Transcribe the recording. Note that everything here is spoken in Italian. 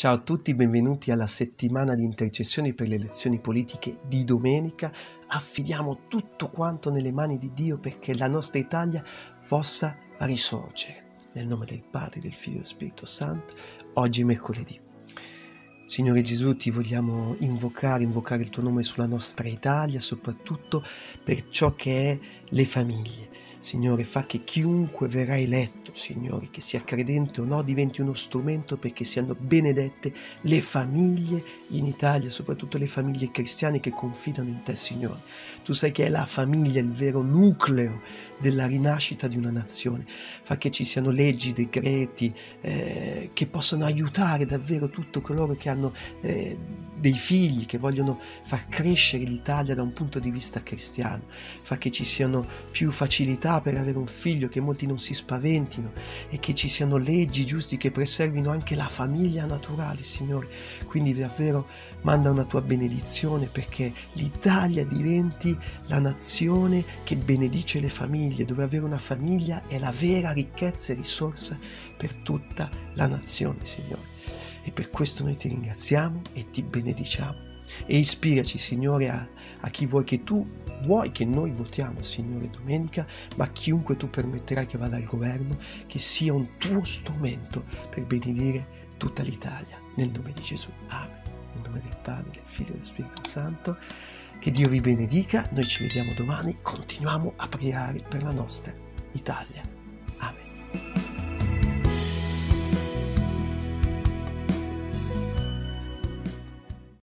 Ciao a tutti, benvenuti alla settimana di intercessioni per le elezioni politiche di domenica. Affidiamo tutto quanto nelle mani di Dio perché la nostra Italia possa risorgere. Nel nome del Padre, del Figlio e dello Spirito Santo, oggi mercoledì. Signore Gesù, ti vogliamo invocare, invocare il tuo nome sulla nostra Italia, soprattutto per ciò che è le famiglie. Signore, fa che chiunque verrà eletto, Signore, che sia credente o no, diventi uno strumento perché siano benedette le famiglie in Italia, soprattutto le famiglie cristiane che confidano in te, Signore. Tu sai che è la famiglia il vero nucleo della rinascita di una nazione. Fa che ci siano leggi, decreti eh, che possano aiutare davvero tutto coloro che hanno eh, dei figli, che vogliono far crescere l'Italia da un punto di vista cristiano. Fa che ci siano più facilità per avere un figlio, che molti non si spaventino e che ci siano leggi giusti che preservino anche la famiglia naturale, Signore. Quindi davvero manda una tua benedizione perché l'Italia diventi la nazione che benedice le famiglie, dove avere una famiglia è la vera ricchezza e risorsa per tutta la nazione, Signore. E per questo noi ti ringraziamo e ti benediciamo. E ispiraci, Signore, a, a chi vuoi che tu vuoi che noi votiamo, Signore, domenica, ma chiunque tu permetterai che vada al governo, che sia un tuo strumento per benedire tutta l'Italia. Nel nome di Gesù. Amen. Nel nome del Padre, del Figlio e dello Spirito Santo. Che Dio vi benedica. Noi ci vediamo domani. Continuiamo a pregare per la nostra Italia.